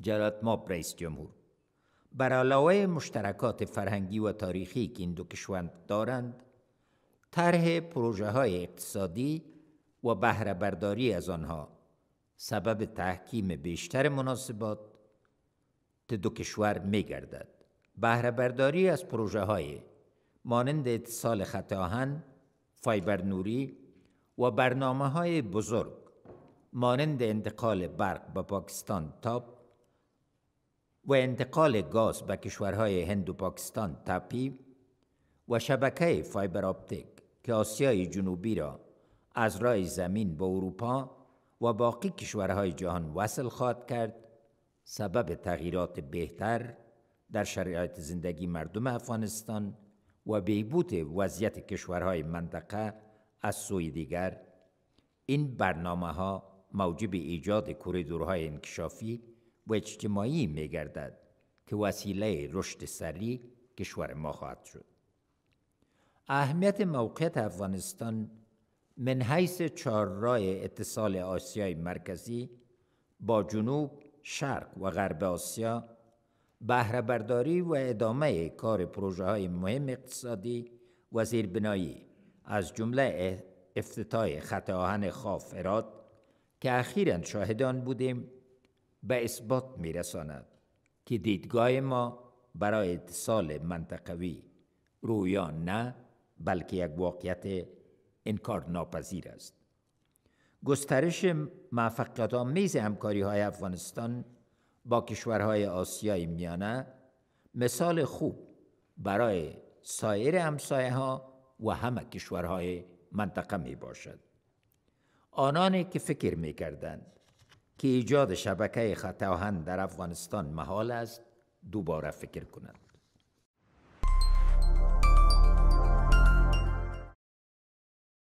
جلالت ماب رئیس جمهور. بر علاوه مشترکات فرهنگی و تاریخی که این دو کشور دارند طرح پروژه های اقتصادی و بهره برداری از آنها سبب تحکیم بیشتر مناسبات دو کشور می گردد بهره برداری از پروژه های مانند اتصال خط آهن فایبر نوری و برنامه های بزرگ مانند انتقال برق به پاکستان تاپ و انتقال گاز به کشورهای هند و پاکستان تاپی و شبکه فایبر آپتیک که آسیای جنوبی را از راه زمین به اروپا و باقی کشورهای جهان وصل خواهد کرد سبب تغییرات بهتر در شرایط زندگی مردم افغانستان و بهبود وضعیت کشورهای منطقه از سوی دیگر. این برنامه ها موجب ایجاد کوریدورهای انکشافی و اجتماعی می گردد که وسیله رشد سریع کشور ما خواهد شد. اهمیت موقعیت افغانستان من حیث چهارراه اتصال آسیای مرکزی با جنوب، شرق و غرب آسیا بهره برداری و ادامه کار پروژه های مهم اقتصادی و زیربنایی از جمله افتتاح خط آهن خاف اراد که اخیرا شاهدان بودیم به اثبات میرساند که دیدگاه ما برای اتصال منطقوی رویا نه بلکه یک واقعیت انکار ناپذیر است. گسترش موفقیت آمیز همکاری های افغانستان با کشورهای آسیای میانه مثال خوب برای سایر همسایه ها و همه کشورهای منطقه می باشد آنانی که فکر می کردند که ایجاد شبکه خط در افغانستان محال است دوباره فکر کنند